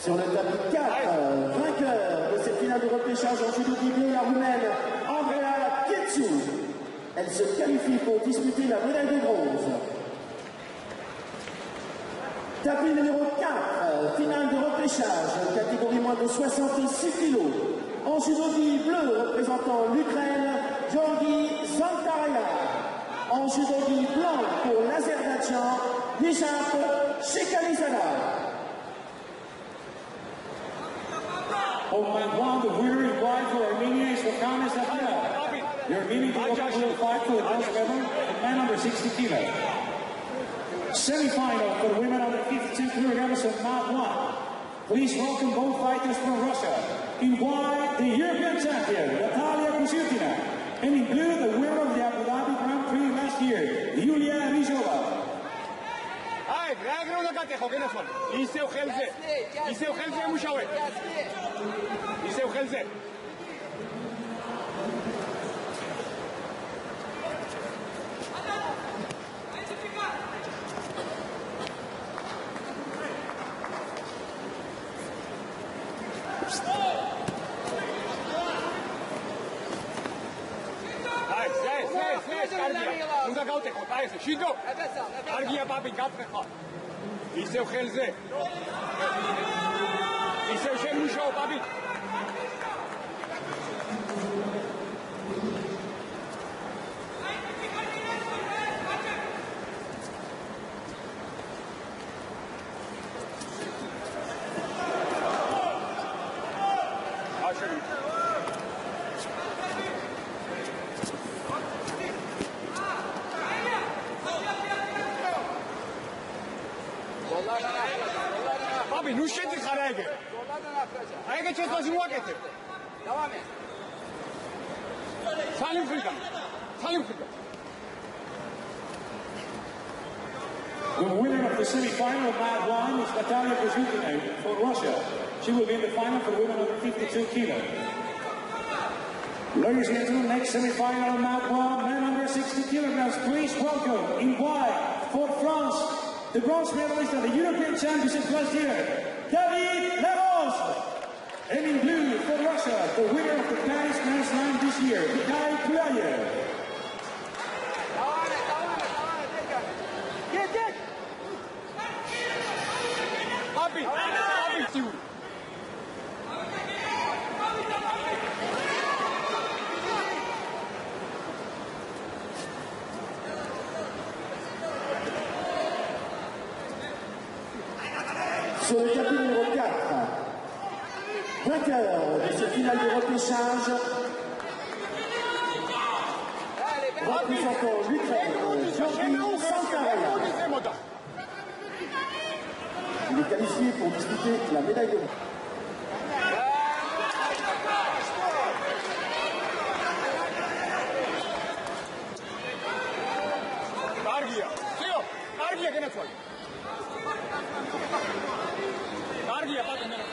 Sur le tapis 4, vainqueur de cette finale de repêchage en judo bleu, la roumaine Andrea Ketsu. Elle se qualifie pour disputer la médaille de bronze. Tapis numéro 4, finale de repêchage, catégorie moins de 66 kg. En judogi bleu représentant l'Ukraine, Georgi Zantaraya. En pour Nijat Shikhalizada. On mat 1, the winner in white for Armenia is Vakana Zafira. The Armenian Democrats will fight for the bronze medal at man under 60 kilo. Semi-final for the women under 52 kilograms of mat 1. Please welcome both fighters from Russia. In white, the European champion, Natalia Kuziutina. And in blue, the winner of the ხო გენახვალ ისევ ხელზე ისევ ხელზე მუშავე ისევ ხელზე აი, ეს, ეს, ეს, კარგია. უნდა გავტეხოთ, აი ესე, შიგო. კარგია, ბაბი, გატეხა. Il se chèle. Il se moucha au papier. Abi, nu შედი ხარ აიგე. აიგე ჩესვაში მოაკეთე. დავამე. სალიმ ხრიდან. სალიმ ხრიდან. The winner of the semi-final of Mat 1 is Natalia Kuzutina for Russia. She will be in the final for women under 52 kilo. Ladies and gentlemen, next semi-final of Mat 1, men under 60 kilograms. Please welcome in white for France, the bronze medalist at the European European Championship last year, David Larose. And in blue for Russia, the winner of the Paris Men's Slam this year, Mikhail Pulyaev. Happy. sur le tapis numéro 4. Vainqueur de cette finale de repêchage. Il est qualifié pour disputer la médaille de Argia, Guardia, patenere.